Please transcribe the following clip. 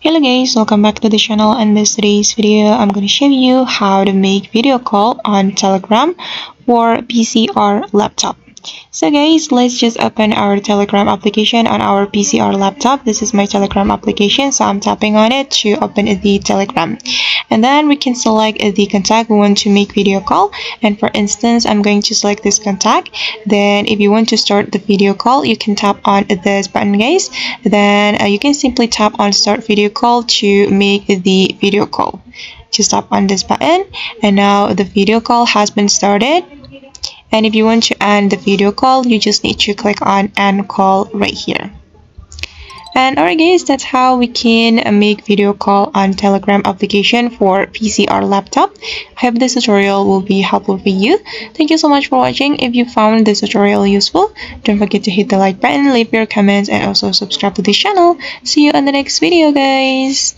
Hello guys, welcome back to the channel and this today's video I'm going to show you how to make video call on Telegram for PC or laptop. So guys, let's just open our Telegram application on our PC or laptop. This is my Telegram application, so I'm tapping on it to open the Telegram. And then we can select the contact we want to make video call. And for instance, I'm going to select this contact. Then if you want to start the video call, you can tap on this button guys. Then uh, you can simply tap on start video call to make the video call. Just tap on this button and now the video call has been started and if you want to end the video call you just need to click on end call right here. And alright guys that's how we can make video call on telegram application for pc or laptop. I hope this tutorial will be helpful for you. Thank you so much for watching. If you found this tutorial useful don't forget to hit the like button leave your comments and also subscribe to this channel. See you on the next video guys